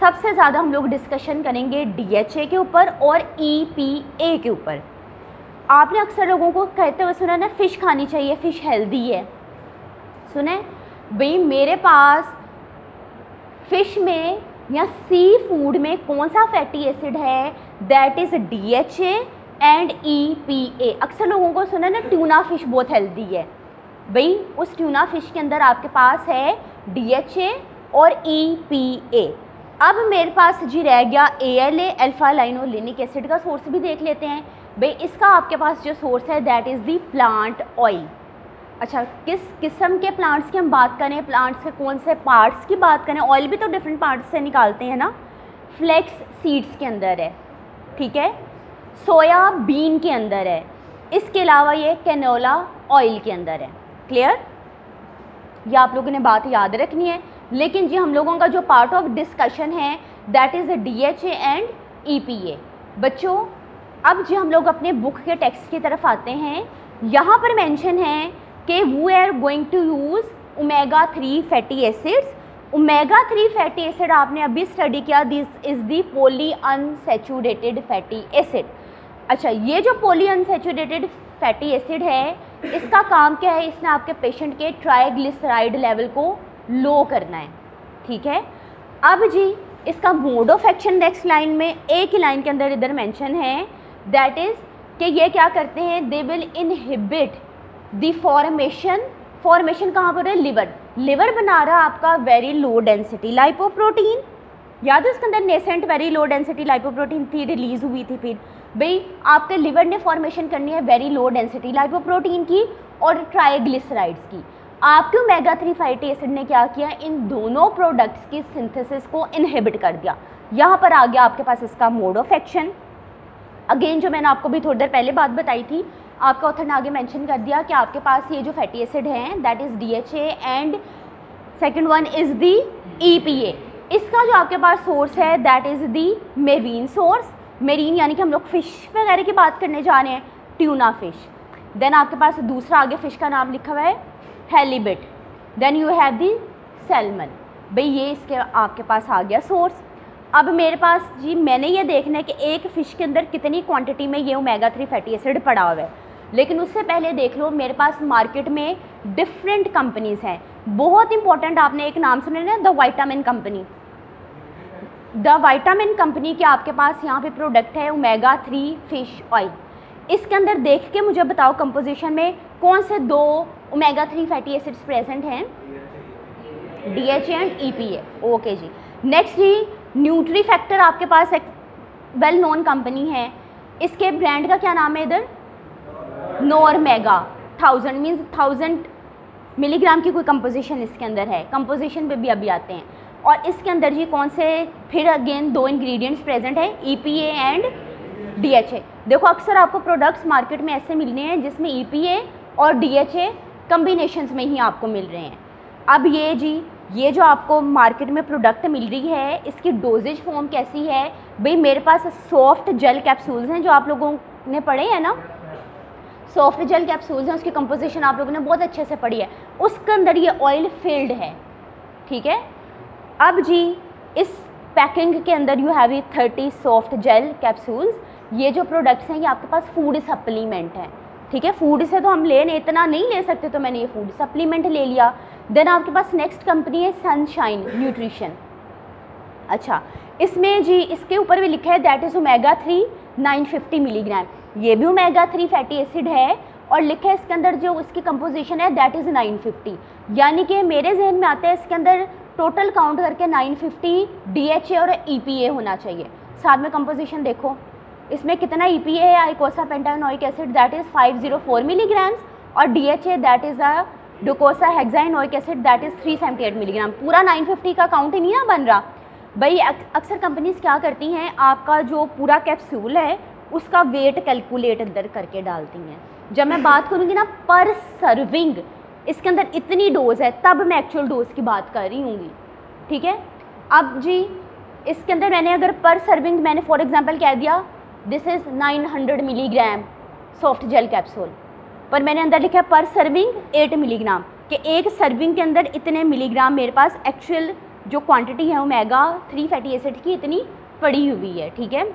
सबसे ज़्यादा हम लोग डिस्कशन करेंगे डीएचए के ऊपर और ईपीए के ऊपर। आपने अक्सर लोगों को कहते हुए सुना ना फ़िश खानी चाहिए फ़िश हेल्दी है। सुने? भाई, मेरे पास फ़िश में या सी फ़ूड में कौन सा फैटी एसिड है? That is D H A and E P A अक्सर लोगों को सुना ना ट्यूना फ़िश बहुत हेल्दी है। भाई, उस ट्यूना फ़िश के अंदर आपके पास है डी एच ए और ई पी ए अब मेरे पास जी रह गया A L A alpha linolenic acid का सोर्स भी देख लेते हैं। भाई, इसका आपके पास जो सोर्स है that is the plant oil अच्छा किस किस्म के प्लांट्स की हम बात करें? प्लांट्स के कौन से पार्ट्स की बात करें? ऑयल भी तो डिफरेंट पार्ट्स से निकालते हैं ना? फ्लेक्स सीड्स के अंदर है, ठीक है? सोया बीन के अंदर है। इसके अलावा ये कैनोला ऑयल के अंदर है। क्लियर ये आप लोगों ने बात याद रखनी है। लेकिन जी हम लोगों का जो पार्ट ऑफ़ डिस्कशन है that is D H A and E P A बच्चों, अब जी हम लोग अपने बुक के टेक्स्ट की तरफ़ आते हैं। यहाँ पर मेंशन है कि we are going to use omega three fatty acids omega three fatty acid आपने अभी स्टडी किया this is the poly unsaturated fatty acid अच्छा ये जो पोली अनसेचुरेटेड फैटी एसिड है, इसका काम क्या है? इसने आपके पेशेंट के ट्राइग्लिसराइड लेवल को लो करना है, ठीक है? अब जी, इसका mode of action next line में एक ही लाइन के अंदर इधर मेंशन है दैट इज़ कि ये क्या करते हैं? They will inhibit the formation formation कहाँ पर है? लिवर लिवर बना रहा आपका वेरी लो डेंसिटी लाइपोप्रोटीन याद है उसके अंदर nascent very low density lipoprotein थी रिलीज़ हुई थी फिर। भाई, आपके लिवर ने फॉर्मेशन करनी है वेरी लो डेंसिटी लाइपोप्रोटीन की और ट्राइग्लिसराइड्स की। आपके ओमेगा थ्री फैटी एसिड ने क्या किया? इन दोनों प्रोडक्ट्स की सिंथेसिस को इनहिबिट कर दिया। यहाँ पर आ गया आपके पास इसका मोड ऑफ़ एक्शन अगेन जो मैंने आपको भी थोड़ी देर पहले बात बताई थी, आपका ऑथर ने आगे मेंशन कर दिया कि आपके पास ये जो फैटी एसिड हैं that is D H and second one is the E P A इसका जो आपके पास सोर्स है that is the marine source marine यानी कि हम लोग फ़िश वगैरह की बात करने जा रहे हैं ट्यूना फ़िश देन आपके पास दूसरा आगे फ़िश का नाम लिखा हुआ है halibut then you have the salmon भाई, ये इसके आपके पास आ गया सोर्स अब मेरे पास, जी, मैंने ये देखना है कि एक फ़िश के अंदर कितनी क्वांटिटी में ये ओमेगा थ्री फैटी एसिड पड़ा हुआ है। लेकिन उससे पहले देख लो, मेरे पास मार्केट में डिफरेंट कंपनीज़ हैं। बहुत इंपॉर्टेंट आपने एक नाम सुने ना the vitamin company the vitamin company के आपके पास यहाँ पे प्रोडक्ट है ओमेगा थ्री फ़िश ऑयल इसके अंदर देख के मुझे बताओ कंपोजिशन में कौन से दो omega three fatty acids present हैं? D H and E P A okay ji. Next जी न्यूट्री फैक्टर आपके पास एक वेल नोन कंपनी है. इसके ब्रांड का क्या नाम है इधर? नोर मेगा थाउज़ेंड मीन्स थाउज़ेंड मिलीग्राम की कोई कंपोजिशन इसके अंदर है. कंपोजिशन पे भी अभी आते हैं. और इसके अंदर जी कौन से फिर अगेन दो इंग्रेडिएंट्स प्रेजेंट है? E P A and D H A देखो अक्सर आपको प्रोडक्ट्स मार्केट में ऐसे मिलने हैं जिसमें ई पी ए और डी एच में ही आपको मिल रहे हैं। अब ये जी, ये जो आपको मार्केट में प्रोडक्ट मिल रही है, इसकी डोजेज फॉर्म कैसी है? भाई, मेरे पास सॉफ्ट जेल कैप्सूल्स हैं जो आप लोगों ने पढ़े हैं ना? सॉफ्ट जेल कैप्सूल्स हैं, उसकी कंपोजिशन आप लोगों ने बहुत अच्छे से पढ़ी है। उसके अंदर ये ऑयल फिल्ड है, ठीक है? अब जी, इस पैकिंग के अंदर you have thirty soft gel capsules ये जो प्रोडक्ट्स हैं, ये आपके पास फ़ूड सप्लीमेंट हैं। ठीक है? फ़ूड से तो हम ले इतना नहीं ले सकते तो मैंने ये फ़ूड सप्लीमेंट ले लिया। देन आपके पास नेक्स्ट कंपनी है सनशाइन न्यूट्रिशन अच्छा इसमें जी, इसके ऊपर भी लिखा है that is omega three nine fifty milligram ये भी ओमेगा थ्री फैटी एसिड है, और लिखा है इसके अंदर जो उसकी कंपोजिशन है दैट इज़ नाइन फिफ्टी यानी कि मेरे जहन में आता है, इसके अंदर टोटल काउंट करके nine fifty D H A और ई पी ए होना चाहिए। साथ में कंपोजिशन देखो। इसमें कितना ई पी ए है, eicosapentaenoic acid that is five zero four milligrams और D H A that is a docosahexaenoic acid that is three seventy eight milligram पूरा नाइन फिफ्टी का काउंट ही नहीं ना बन रहा। भाई अक्सर कंपनीज़ क्या करती हैं, आपका जो पूरा कैप्सूल है, उसका वेट कैलकुलेट अंदर करके डालती हैं। जब मैं बात करूँगी ना पर सर्विंग इसके अंदर इतनी डोज है, तब मैं एक्चुअल डोज की बात कर रही हूँगी। ठीक है? अब जी, इसके अंदर मैंने अगर पर सर्विंग मैंने फॉर एग्जांपल कह दिया this is 900 milligram soft gel capsule पर मैंने अंदर लिखा है पर सर्विंग 8 मिलीग्राम कि एक सर्विंग के अंदर इतने मिलीग्राम मेरे पास एक्चुअल जो क्वांटिटी है ओमेगा थ्री फैटी एसिड की इतनी पड़ी हुई है, ठीक है?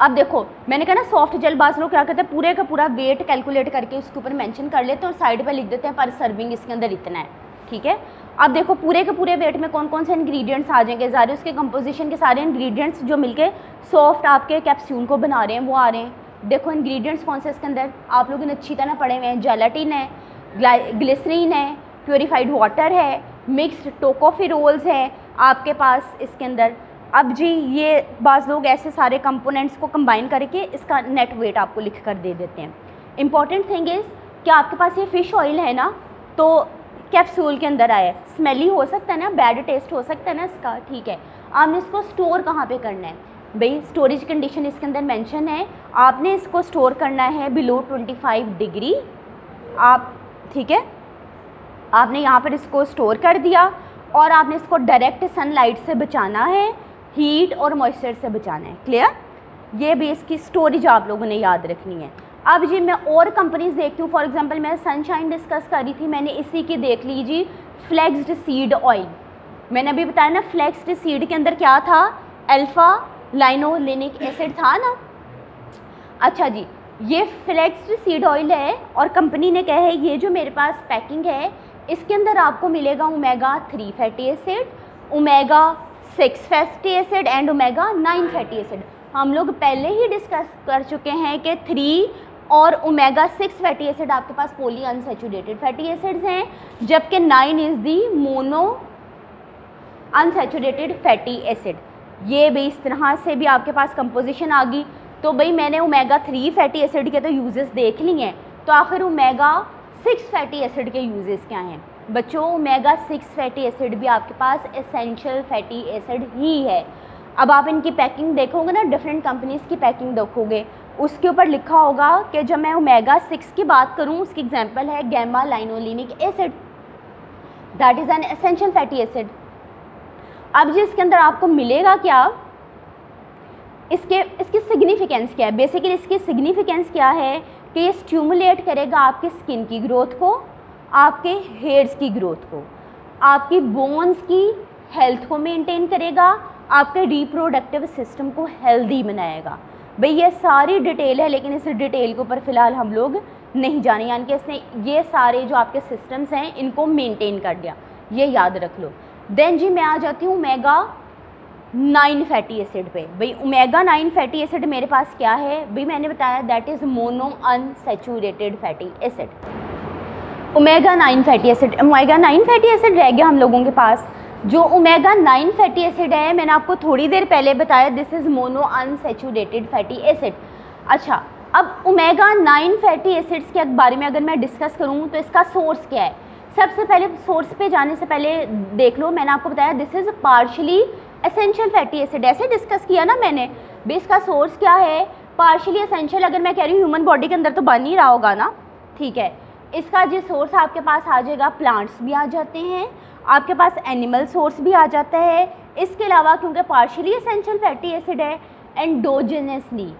अब देखो, मैंने कहा ना सॉफ्ट जेल बाज लोग क्या कहते हैं? पूरे का पूरा वेट कैलकुलेट करके उसके ऊपर मेंशन कर लेते हैं और साइड पर लिख देते हैं, पर सर्विंग इसके अंदर इतना है, ठीक है? अब देखो पूरे के पूरे वेट में कौन कौन से इंग्रेडिएंट्स आ जाएँगे? सारे उसके कंपोजिशन के सारे इंग्रेडिएंट्स जो मिलके सॉफ्ट आपके कैप्सूल को बना रहे हैं, वो आ रहे हैं। देखो इंग्रेडिएंट्स कौन से इसके अंदर? आप लोग ने अच्छी तरह पड़े हुए हैं। जेलाटिन है ग्लिसरीन है प्योरीफाइड वाटर है मिक्सड टोकोफिरोल्स है आपके पास इसके अंदर। अब जी, ये बाज़ लोग ऐसे सारे कंपोनेंट्स को कंबाइन करके इसका नेट वेट आपको लिख कर दे देते हैं। इंपॉर्टेंट थिंग इज़ कि आपके पास ये फ़िश ऑयल है ना? तो कैप्सूल के अंदर आए स्मेली हो सकता है ना बैड टेस्ट हो सकता है ना इसका, ठीक है। आपने इसको स्टोर कहाँ पे करना है? भाई स्टोरेज कंडीशन इसके अंदर मेंशन है। आपने इसको स्टोर करना है बिलो 25 डिग्री आप, ठीक है? आपने यहाँ पर इसको स्टोर कर दिया और आपने इसको डायरेक्ट सनलाइट से बचाना है हीट और मॉइस्चर से बचाना है। क्लियर ये भी इसकी स्टोरेज आप लोगों ने याद रखनी है। अब जी मैं और कंपनीज़ देखती हूँ. फॉर एग्जांपल मैं सनशाइन डिस्कस कर रही थी. मैंने इसी की देख लीजिए फ्लेक्सड सीड ऑयल मैंने अभी बताया ना फ्लेक्सड सीड के अंदर क्या था? अल्फ़ा लाइनोलिनिक एसिड था ना? अच्छा जी, ये फ्लेक्सड सीड ऑयल है और कंपनी ने कहा है, ये जो मेरे पास पैकिंग है, इसके अंदर आपको मिलेगा omega three fatty acid omega six fatty acid and omega nine fatty acid हम लोग पहले ही डिस्कस कर चुके हैं कि थ्री और ओमेगा सिक्स फैटी एसिड आपके पास पोली अनसेचुरेटेड फैटी एसिड्स हैं, जबकि nine is the mono unsaturated fatty acid ये भी इस तरह से भी आपके पास कंपोजिशन आ गई। तो भाई मैंने ओमेगा थ्री फैटी एसिड के तो यूजेस देख लिए हैं। तो आखिर ओमेगा सिक्स फैटी एसिड के यूजेस क्या हैं? बच्चों ओमेगा सिक्स फैटी एसिड भी आपके पास एसेंशियल फैटी एसिड ही है। अब आप इनकी पैकिंग देखोगे ना डिफरेंट कंपनीज़ की पैकिंग देखोगे। उसके ऊपर लिखा होगा कि जब मैं ओमेगा सिक्स की बात करूँ, उसकी एग्ज़ाम्पल है gamma linolenic acid that is an essential fatty acid अब जी इसके अंदर आपको मिलेगा क्या? इसके, इसकी सिग्निफिकेंस क्या है? बेसिकली इसकी सिग्निफिकेंस क्या है कि ये स्ट्यूमुलेट करेगा आपकी स्किन की ग्रोथ को, आपके हेयर्स की ग्रोथ को. आपकी बोन्स की हेल्थ को मेंटेन करेगा, आपके रिप्रोडक्टिव सिस्टम को हेल्दी बनाएगा. भाई, ये सारी डिटेल है, लेकिन इस डिटेल के ऊपर फ़िलहाल हम लोग नहीं जाने। यानी कि इसने ये सारे जो आपके सिस्टम्स हैं, इनको मेंटेन कर दिया। ये याद रख लो। देन जी, मैं आ जाती हूँ मेगा नाइन फैटी एसिड पे। भाई ओमेगा नाइन फैटी एसिड मेरे पास क्या है? भाई, मैंने बताया that is mono unsaturated fatty acid omega nine fatty acid omega nine fatty acid रह गया हम लोगों के पास। जो ओमेगा नाइन फैटी एसिड है, मैंने आपको थोड़ी देर पहले बताया this is mono unsaturated fatty acid अच्छा अब ओमेगा नाइन फैटी एसिड्स के बारे में अगर मैं डिस्कस करूँ तो इसका सोर्स क्या है? सबसे पहले सोर्स पे जाने से पहले देख लो, मैंने आपको बताया this is partially essential fatty acid ऐसे डिस्कस किया ना मैंने, भी इसका सोर्स क्या है? पार्शली एसेंशियल अगर मैं कह रही हूँ ह्यूमन बॉडी के अंदर तो बन ही रहा होगा ना? ठीक है, इसका जो सोर्स आपके पास आ जाएगा प्लांट्स भी आ जाते हैं आपके पास एनिमल सोर्स भी आ जाता है। इसके अलावा क्योंकि पार्शली एसेंशियल फैटी एसिड है एंडोजेनसली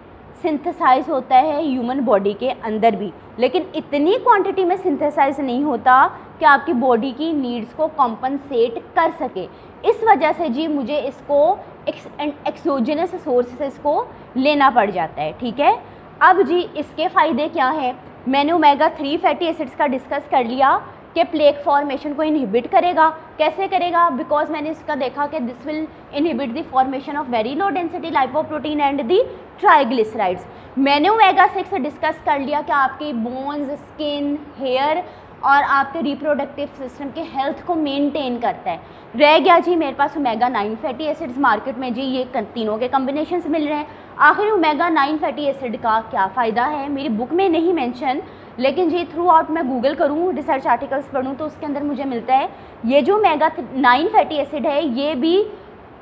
सिंथेसाइज होता है ह्यूमन बॉडी के अंदर भी। लेकिन इतनी क्वांटिटी में सिंथेसाइज नहीं होता कि आपकी बॉडी की नीड्स को कॉम्पनसेट कर सके। इस वजह से जी मुझे इसको एक्सोजनस सोर्सेस को लेना पड़ जाता है, ठीक है? अब जी इसके फ़ायदे क्या हैं? मैंने ओमेगा थ्री फैटी एसिड्स का डिस्कस कर लिया कि प्लेक फॉर्मेशन को इनहिबिट करेगा। कैसे करेगा? बिकॉज़ मैंने इसका देखा कि this will inhibit the formation of very low density lipoprotein and the triglycerides मैंने ओमेगा सिक्स डिस्कस कर लिया कि आपकी बोन्स स्किन हेयर और आपके रिप्रोडक्टिव सिस्टम के हेल्थ को मेंटेन करता है। रह गया जी मेरे पास omega nine fatty acids market में जी, ये तीनों के कम्बिनेशन मिल रहे हैं। आखिर ओमेगा नाइन फैटी एसिड का क्या फ़ायदा है? मेरी बुक में नहीं मेंशन लेकिन जी थ्रू आउट मैं गूगल करूँ रिसर्च आर्टिकल्स पढ़ूँ तो उसके अंदर मुझे मिलता है, ये जो मेगा नाइन फैटी एसिड है, ये भी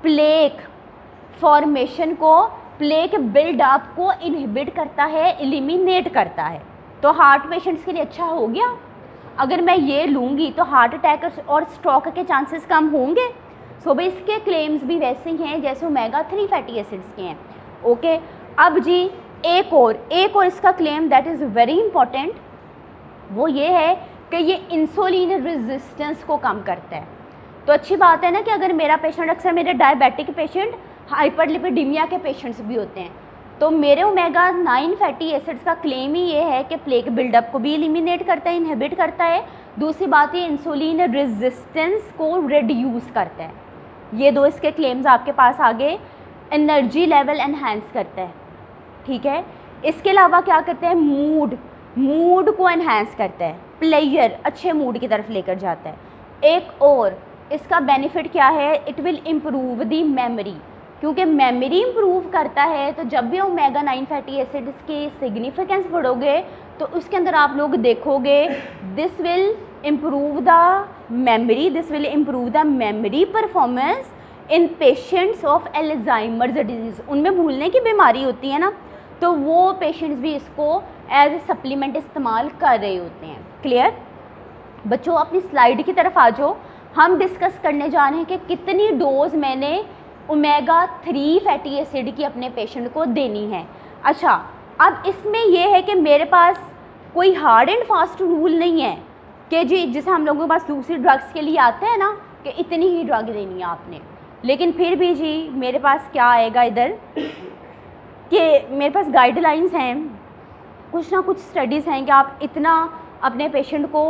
प्लेक फॉर्मेशन को प्लेक बिल्डअप को इनहिबिट करता है एलिमिनेट करता है। तो हार्ट पेशेंट्स के लिए अच्छा हो गया? अगर मैं ये लूँगी तो हार्ट अटैक और स्ट्रोक के चांसेस कम होंगे? सो भाई, इसके क्लेम्स भी वैसे ही हैं, जैसे ओमेगा थ्री फैटी एसिड्स के हैं। ओके अब जी एक और एक और इसका claim that is very important वो ये है कि ये इंसुलिन रेजिस्टेंस को कम करता है। तो अच्छी बात है ना कि अगर मेरा पेशेंट अक्सर मेरे डायबिटिक पेशेंट हाइपरलिपिडीमिया के पेशेंट्स भी होते हैं। तो मेरे ओमेगा नाइन फैटी एसिड्स का क्लेम ही ये है कि प्लेक बिल्डअप को भी एलिमिनेट करता है इनहिबिट करता है। दूसरी बात ये इंसुलिन रेजिस्टेंस को रिड्यूस करता है। ये दो इसके क्लेम्स आपके पास आगे एनर्जी लेवल एनहेंस करता है। ठीक है? इसके अलावा क्या करते हैं? मूड मूड को एनहेंस करता है. प्लेयर अच्छे मूड की तरफ़ लेकर जाता है. एक और, इसका बेनिफिट क्या है? It will improve the memory क्योंकि मेमोरी इम्प्रूव करता है तो जब भी ओमेगा नाइन फैटी एसिड्स की सिग्निफिकेंस बढ़ोगे तो उसके अंदर आप लोग देखोगे this will improve the memory this will improve the memory performance in patients of Alzheimer's disease उनमें भूलने की बीमारी होती है ना? तो वो पेशेंट्स भी इसको एज ए सप्लीमेंट इस्तेमाल कर रहे होते हैं। क्लियर बच्चों, अपनी स्लाइड की तरफ़ आ जाओ। हम डिस्कस करने जा रहे हैं कि कितनी डोज मैंने ओमेगा थ्री फैटी एसिड की अपने पेशेंट को देनी है। अच्छा अब इसमें यह है कि मेरे पास कोई हार्ड एंड फास्ट रूल नहीं है कि जी, जैसे हम लोगों के पास दूसरी ड्रग्स के लिए आते हैं ना, कि इतनी ही ड्रग देनी है आपने। लेकिन फिर भी जी, मेरे पास क्या आएगा इधर? कि मेरे पास गाइडलाइंस हैं। कुछ ना कुछ स्टडीज़ हैं कि आप इतना अपने पेशेंट को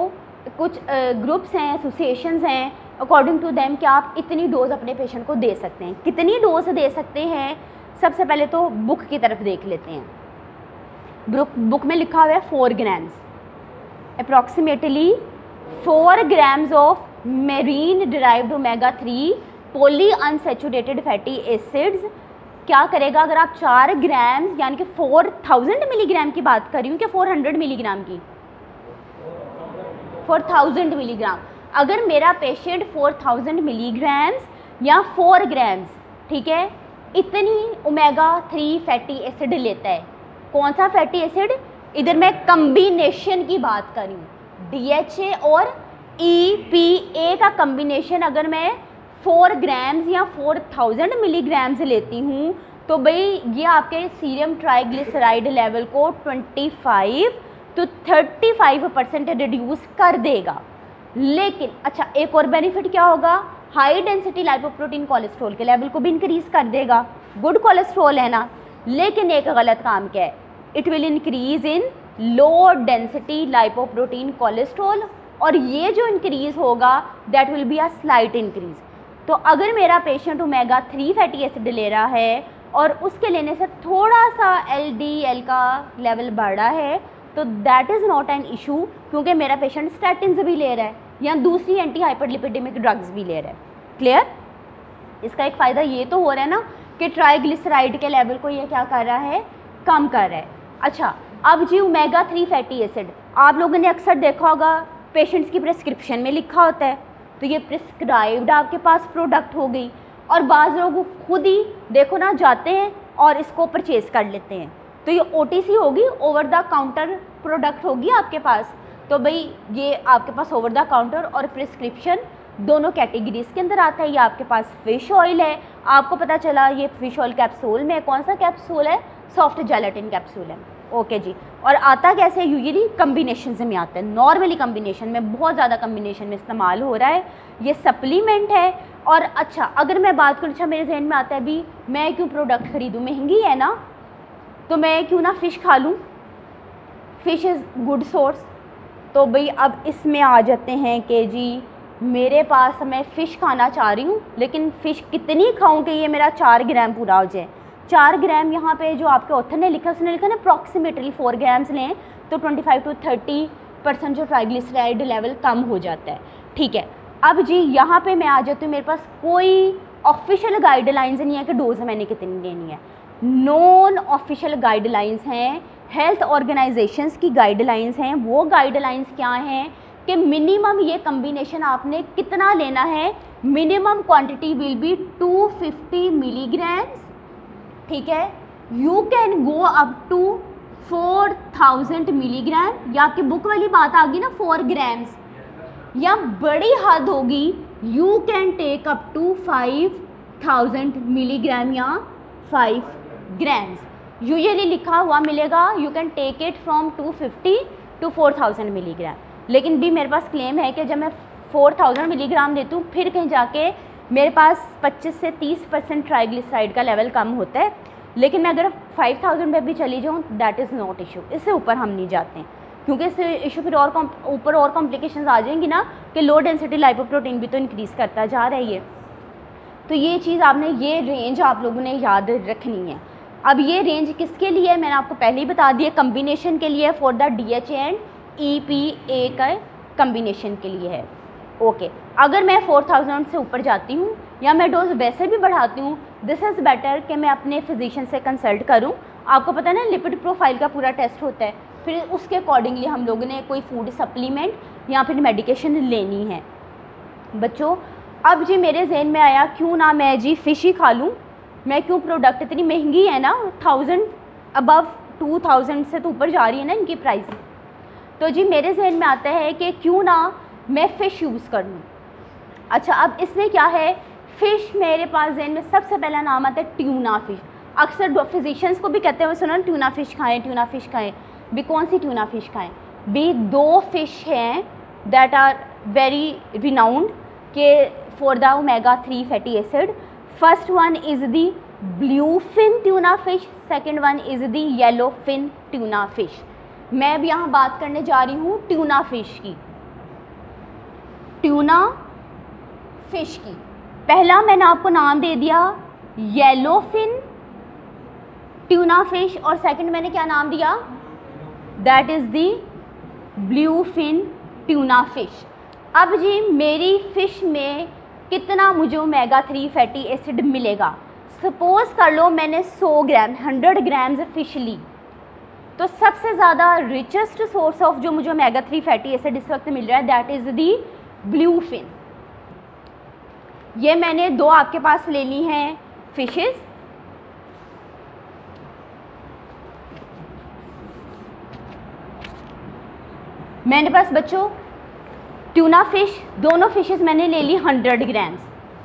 कुछ ग्रुप्स हैं एसोसिएशंस हैं अकॉर्डिंग टू देम कि आप इतनी डोज अपने पेशेंट को दे सकते हैं। कितनी डोज दे सकते हैं, सबसे पहले तो बुक की तरफ़ देख लेते हैं। बुक बुक में लिखा हुआ है four grams approximately four grams of marine derived omega three poly unsaturated fatty acids क्या करेगा अगर आप चार ग्राम्स यानी कि फोर थाउज़ेंड मिलीग्राम की बात कर रही हूँ कि फोर हंड्रेड मिलीग्राम की? फोर थाउज़ेंड मिलीग्राम अगर मेरा पेशेंट फोर थाउज़ेंड मिलीग्राम्स या फोर ग्राम्स ठीक है? इतनी ओमेगा थ्री फैटी एसिड लेता है। कौन सा फैटी एसिड इधर मैं कम्बिनेशन की बात कर रही हूँ। डी और ई पी ए का कम्बिनेशन अगर मैं फोर ग्राम्स या फोर थाउज़ेंड मिलीग्राम्स लेती हूँ। तो भाई, ये आपके सीरियम ट्राइग्लिसराइड लेवल को twenty five to thirty five percent reduce कर देगा। लेकिन अच्छा एक और बेनिफिट क्या होगा? हाई डेंसिटी लाइपोप्रोटीन कोलेस्ट्रॉल के लेवल को भी इंक्रीज कर देगा। गुड कोलेस्ट्रॉल है ना? लेकिन एक गलत काम क्या है? It will increase in low density lipoprotein cholesterol और ये जो इंक्रीज होगा that will be a slight increase तो अगर मेरा patient omega three fatty acid ले रहा है और उसके लेने से थोड़ा सा एलडीएल का लेवल बढ़ है तो that is not an issue क्योंकि मेरा पेशेंट स्टैटिन भी ले रहा है या दूसरी एंटी हाइपरलिपिडेमिक ड्रग्स भी ले रहा है। क्लियर इसका एक फ़ायदा ये तो हो रहा है ना कि ट्राइग्लिसराइड के लेवल को ये क्या कर रहा है? कम कर रहा है। अच्छा अब जी ओमेगा थ्री फैटी एसिड आप लोगों ने अक्सर देखा होगा पेशेंट्स की प्रिस्क्रिप्शन में लिखा होता है। तो ये प्रिस्क्राइब्ड आपके पास प्रोडक्ट हो गई। और बाज़ लोग खुद ही देखो ना, जाते हैं और इसको परचेज़ कर लेते हैं। तो ये ओटीसी होगी ओवर द काउंटर प्रोडक्ट होगी आपके पास। तो भाई, ये आपके पास ओवर द काउंटर और प्रिस्क्रिप्शन दोनों कैटेगरीज के अंदर आता है। ये आपके पास फ़िश ऑयल है। आपको पता चला ये फ़िश ऑयल कैप्सूल में कौन सा कैप्सूल है? सॉफ्ट जेलेटिन कैप्सूल है। ओके जी। और आता कैसे यूजली कम्बिनेशन में आता है। नॉर्मली कम्बिनेशन में, बहुत ज़्यादा कम्बिनेशन में इस्तेमाल हो रहा है। ये सप्लीमेंट है। और अच्छा अगर मैं बात करूँ अच्छा मेरे जहन में आता है अभी मैं क्यों प्रोडक्ट ख़रीदूँ? महँगी है ना? तो मैं क्यों ना फ़िश खा लूँ? फ़िश इज़ गुड सोर्स तो भाई, अब इसमें आ जाते हैं कि जी, मेरे पास मैं फ़िश खाना चाह रही हूँ, लेकिन फ़िश कितनी खाऊँ कि ये मेरा चार ग्राम पूरा हो जाए? चार ग्राम यहाँ पे जो आपके ऑथर ने लिखा उसने लिखा ना अप्रॉक्सीमेटली फोर ग्राम्स लें तो twenty five to thirty percent जो ट्राइग्लिसराइड लेवल कम हो जाता है। ठीक है, अब जी यहाँ पे मैं आ जाती हूँ, मेरे पास कोई ऑफिशियल गाइडलाइंस नहीं है कि डोज मैंने कितनी लेनी है। नॉन ऑफिशियल गाइडलाइंस हैं हेल्थ ऑर्गेनाइजेशंस की गाइडलाइंस हैं, वो गाइडलाइंस क्या हैं कि मिनिमम ये कम्बिनेशन आपने कितना लेना है minimum quantity will be 250 milligrams ठीक है? You can go up to 4000 milligram या आपकी बुक वाली बात आ गई ना 4 ग्राम्स या बड़ी हद होगी you can take up to 5000 milligram या 5 ग्राम्स यूजली लिखा हुआ मिलेगा you can take it from 250 to 4000 milligram लेकिन भी मेरे पास क्लेम है कि जब मैं फोर थाउज़ेंड मिलीग्राम देती हूँ, फिर कहीं जाके मेरे पास 25 से 30 परसेंट ट्राइग्लिसराइड का लेवल कम होता है, लेकिन मैं अगर 5000 पे भी चली जाऊँ दैट इज़ नॉट इशू इससे ऊपर हम नहीं जाते क्योंकि इससे इशू फिर और ऊपर और कॉम्प्लिकेशन आ जाएँगी ना, कि लो डेंसिटी लाइपोप्रोटीन भी तो इंक्रीज़ करता जा रहा है ये। तो ये चीज़ आपने, ये रेंज आप लोगों ने याद रखनी है। अब ये रेंज किसके लिए है? मैंने आपको पहले ही बता दिया कम्बिनेशन के लिए for the D H and E P A का कम्बिनेशन के लिए है। ओके अगर मैं फोर थाउज़ेंड से ऊपर जाती हूँ, या मैं डोज वैसे भी बढ़ाती हूँ दिस इज़ बेटर कि मैं अपने फिजिशियन से कंसल्ट करूँ। आपको पता ना लिपिड प्रोफ़ाइल का पूरा टेस्ट होता है। फिर उसके अकॉर्डिंगली हम लोगों ने कोई फ़ूड सप्लीमेंट या फिर मेडिकेशन लेनी है। बच्चों, अब जी मेरे जहन में आया, क्यों ना मैं जी फ़िश ही खा लूँ? मैं क्यों प्रोडक्ट इतनी महँगी है ना? थाउज़ेंड अबव टू थाउज़ेंड से तो ऊपर जा रही है ना इनकी प्राइस तो जी मेरे जहन में आता है कि क्यों ना मैं फ़िश यूज़ कर लूँ। अच्छा अब इसमें क्या है? फ़िश मेरे पास जहन में सबसे पहला नाम आता है ट्यूना फ़िश अक्सर फिजिशियंस को भी कहते हैं, सुना ट्यूना फ़िश खाएँ ट्यूना फ़िश खाएँ। भी कौन सी ट्यूना फ़िश खाएँ? भी दो फ़िश हैं दैट आर वेरी रिनाउंड के for the omega three fatty acid first one is the blue fin tuna fish second one is the yellow fin tuna fish मैं अब यहाँ बात करने जा रही हूँ ट्यूना फ़िश की। ट्यूना फ़िश की। पहला मैंने आपको नाम दे दिया, येलो फिन ट्यूना फ़िश, और सेकंड मैंने क्या नाम दिया? That is the blue fin tuna fish अब जी, मेरी फ़िश में कितना मुझे ओमेगा थ्री फैटी एसिड मिलेगा? सपोज़ कर लो मैंने 100 ग्राम 100 ग्राम्स फ़िश ली। तो सबसे ज़्यादा रिचेस्ट सोर्स ऑफ़ जो मुझे ओमेगा थ्री फैटी एसिड इस वक्त मिल रहा है that is the blue fin. ये मैंने दो आपके पास ले ली हैं फिशेस मैंने पास बच्चों ट्यूना फ़िश दोनों फिशेस मैंने ले ली हंड्रेड ग्राम्स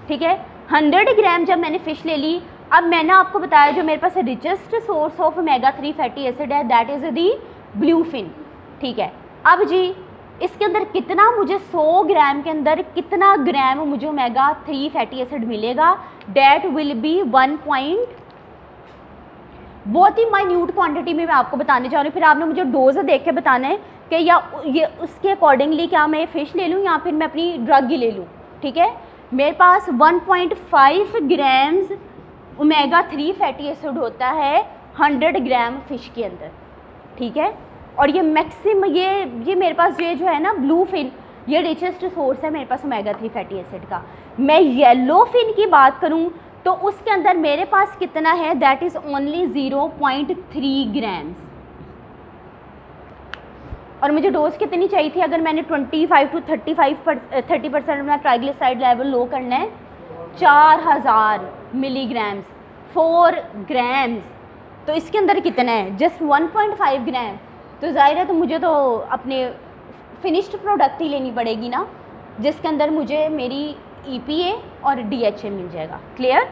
ठीक है? हंड्रेड ग्राम जब मैंने फ़िश ले ली, अब मैंने आपको बताया जो मेरे पास richest source of mega three fatty acid है that is the blue fin ठीक है? अब जी इसके अंदर कितना मुझे 100 ग्राम के अंदर कितना ग्राम मुझे ओमेगा थ्री फैटी एसिड मिलेगा? That will be one point बहुत ही माइन्यूट क्वांटिटी में मैं आपको बताने जा रही हूँ। फिर आपने मुझे डोज देख के बताना है कि या ये उसके अकॉर्डिंगली क्या मैं फ़िश ले लूँ या फिर मैं अपनी ड्रग ही ले लूँ। ठीक है? मेरे पास 1.5 grams omega three fatty acid होता है 100 ग्राम फ़िश के अंदर। ठीक है? और ये मैक्सिम ये ये मेरे पास ये जो है ना ब्लू फिन ये रिचेस्ट सोर्स है मेरे पास ओमेगा थ्री फैटी एसिड का। मैं येलो फिन की बात करूँ तो उसके अंदर मेरे पास कितना है? That is only zero point three grams और मुझे डोज कितनी चाहिए थी? अगर मैंने twenty five to thirty five पर थर्टी परसेंट अपना ट्राइग्लिसाइड लेवल लो करना है, चार हज़ार मिलीग्राम्स फोर ग्राम्स तो इसके अंदर कितना है? Just one point five gram तो ज़ाहिर है तो मुझे तो अपने फिनिश्ड प्रोडक्ट ही लेनी पड़ेगी ना, जिसके अंदर मुझे मेरी ई e और डीएचए मिल जाएगा। क्लियर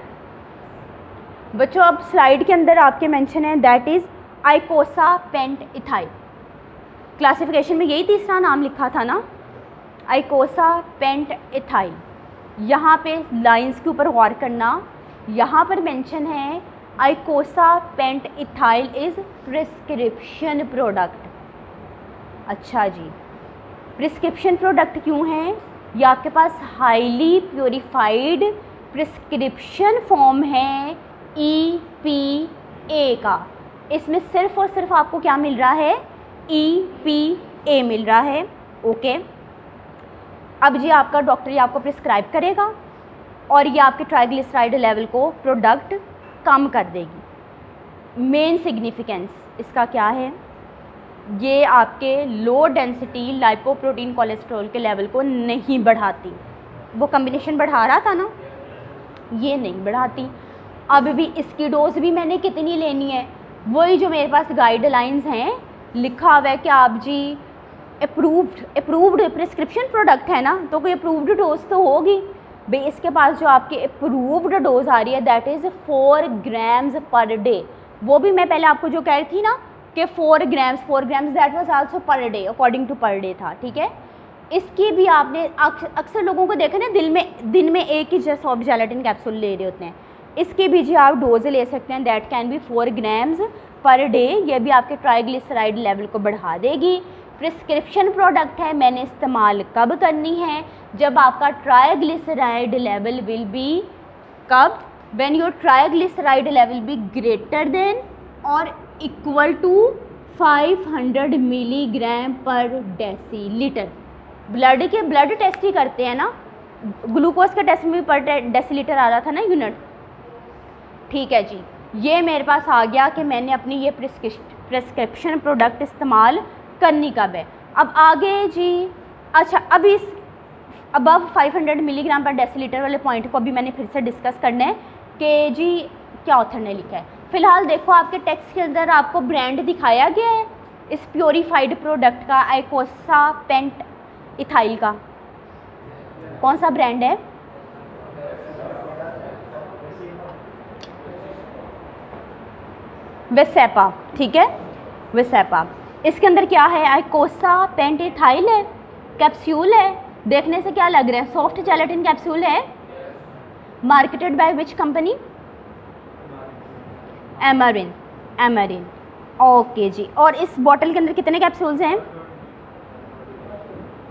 बच्चों, अब स्लाइड के अंदर आपके मेंशन है that is icosapent ethyl classification में यही तीसरा नाम लिखा था ना? आइकोसा पेंट इथाइल यहाँ पे लाइंस के ऊपर गौर करना। यहाँ पर मेंशन है icosapent ethyl is prescription product. अच्छा जी, प्रिस्क्रिप्शन प्रोडक्ट क्यों है? ये आपके पास हाईली प्योरीफाइड प्रिस्क्रिप्शन फॉर्म है ई पी ए का। इसमें सिर्फ़ और सिर्फ़ आपको क्या मिल रहा है? ई पी ए मिल रहा है, ओके? अब जी आपका डॉक्टर ये आपको प्रिस्क्राइब करेगा और ये आपके ट्राइग्लिसराइड लेवल को प्रोडक्ट कम कर देगी। मेन सिग्निफिकेंस इसका क्या है? ये आपके लो डेंसिटी लाइपोप्रोटीन कोलेस्ट्रॉल के लेवल को नहीं बढ़ाती। वो कम्बिनेशन बढ़ा रहा था ना? ये नहीं बढ़ाती। अब भी इसकी डोज भी मैंने कितनी लेनी है? वही जो मेरे पास गाइडलाइंस हैं, लिखा हुआ है कि आप जी अप्रूव्ड अप्रूव्ड प्रिस्क्रिप्शन प्रोडक्ट है ना? तो कोई अप्रूव्ड डोज तो होगी? भाई, इसके पास जो आपकी अप्रूव्ड डोज आ रही है that is four grams per day वो भी मैं पहले आपको जो कह रही थी ना, कि four grams four grams that was also per day according to per day था, ठीक है? इसकी भी आपने अक्सर लोगों को देखा ना, दिल में, दिन में एक ही जो सॉफ्ट जेलाटिन कैप्सूल ले रहे होते हैं। इसकी भी जी आप डोज ले सकते हैं that can be four grams per day ये भी आपके ट्राइग्लिसराइड लेवल को बढ़ा देगी। प्रिस्क्रिप्शन प्रोडक्ट है, मैंने इस्तेमाल कब करनी है? जब आपका ट्राइग्लिसराइड लेवल विल बी कब? When your triglyceride level be greater than और equal to 500 milligram per decilitre blood के ब्लड टेस्ट ही करते हैं ना? ग्लूकोज का टेस्ट में पर डेसीलीटर आ रहा था ना यूनिट ठीक है जी। ये मेरे पास आ गया कि मैंने अपनी ये प्रिस्क्रिप्शन प्रोडक्ट इस्तेमाल करनी कब है। अब आगे जी अच्छा अब इस अबव 500 मिलीग्राम पर डेसीलीटर वाले पॉइंट को अभी मैंने फिर से डिस्कस करना है कि जी, क्या ऑथर ने लिखा है। फ़िलहाल देखो आपके टेक्स्ट के अंदर आपको ब्रांड दिखाया गया है इस प्योरीफाइड प्रोडक्ट का आइकोसा पेंट इथाइल का। कौन सा ब्रांड है? वेसेपा ठीक है? वेसेपा इसके अंदर क्या है? आइकोसा पेंटिथाइल है, कैप्सूल है। देखने से क्या लग रहा है? सॉफ्ट जेलेटिन कैप्सूल है। Marketed by which company? Amarin. Amarin. Okay जी। और इस बॉटल के अंदर कितने कैप्सूल्स हैं?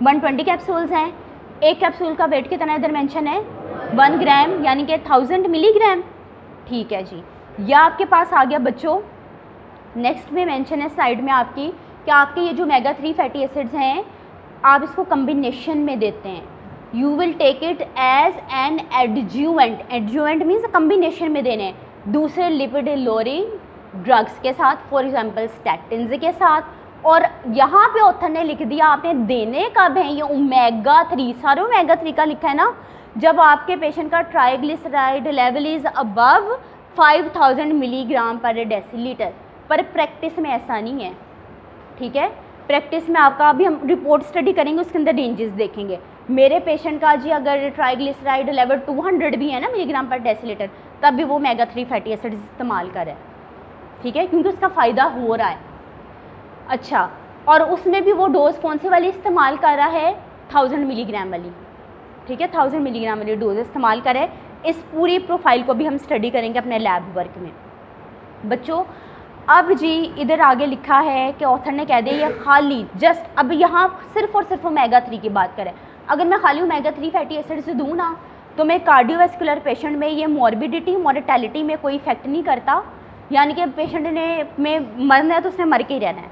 120 कैप्सूल्स हैं। एक कैप्सूल का वेट कितना इधर मेंशन है? वन ग्राम, यानी कि थाउज़ेंड मिलीग्राम। ठीक है जी। यह आपके पास आ गया बच्चों। नेक्स्ट में मेंशन है साइड में आपकी कि आपके ये जो मेगा थ्री फैटी एसिड्स हैं, आप इसको कम्बिनेशन में देते हैं। You will take it as an adjuvant adjuvant means combination में देने दूसरे लिपिड लोरिंग ड्रग्स के साथ फॉर एग्जांपल स्टैटिन्स के साथ। और यहाँ पे ऑथर ने लिख दिया, आपने देने कब है? ये ओमेगा थ्री सारे ओमेगा थ्री का लिखा है ना? जब आपके पेशेंट का triglyceride level is above 5000 milligram per decilitre पर प्रैक्टिस में ऐसा नहीं है। ठीक है? प्रैक्टिस में आपका अभी हम रिपोर्ट स्टडी करेंगे, उसके अंदर डेंजेस देखेंगे। मेरे पेशेंट का जी अगर ट्राइग्लिसराइड लेवल 200 भी है ना मिलीग्राम पर डेसीलीटर तब भी वो मेगा थ्री फैटी एसिड इस्तेमाल करे ठीक है? क्योंकि उसका फ़ायदा हो रहा है। अच्छा और उसमें भी वो डोज कौन सी वाली इस्तेमाल कर रहा है? थाउज़ेंड मिलीग्राम वाली। ठीक है? थाउज़ेंड मिलीग्राम वाली डोज इस्तेमाल करे इस पूरी प्रोफ़ाइल को भी हम स्टडी करेंगे अपने लैब वर्क में। बच्चों अब जी इधर आगे लिखा है कि ऑथर ने कह दिया, ये खाली जस्ट अब यहाँ सिर्फ़ और सिर्फ़ ओमेगा थ्री की बात करें। अगर मैं खाली ओमेगा थ्री फैटी एसिड से दूँ ना तो मैं कार्डियोवेस्कुलर पेशेंट में ये मॉर्बिडिटी मोरिटेलिटी में कोई इफ़ेक्ट नहीं करता। यानी कि पेशेंट ने, में मरना है तो उसने मर के ही रहना है।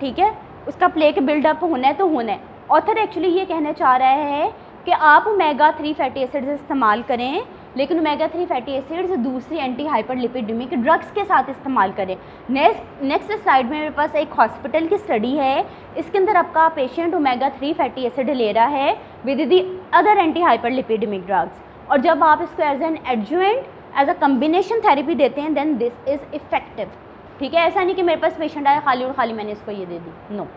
ठीक है? उसका प्लेक बिल्डअप होना है तो होना है। ऑथर एक्चुअली ये कहना चाह रहा है कि आप ओमेगा थ्री फैटी एसिड्स इस्तेमाल करें लेकिन ओमेगा थ्री फैटी एसिड्स दूसरी एंटी हाइपरलिपिडेमिक ड्रग्स के साथ इस्तेमाल करें। नेक्स्ट नेक्स्ट स्लाइड में मेरे पास एक हॉस्पिटल की स्टडी है। इसके अंदर आपका patient omega three fatty acid ले रहा है with the other anti hyperlipidemic drugs और जब आप इसको as an adjuvant as a combination therapy देते हैं देन दिस इज़ इफ़ेक्टिव ठीक है? ऐसा नहीं कि मेरे पास पेशेंट आया खाली और खाली मैंने इसको ये दे दी। No no.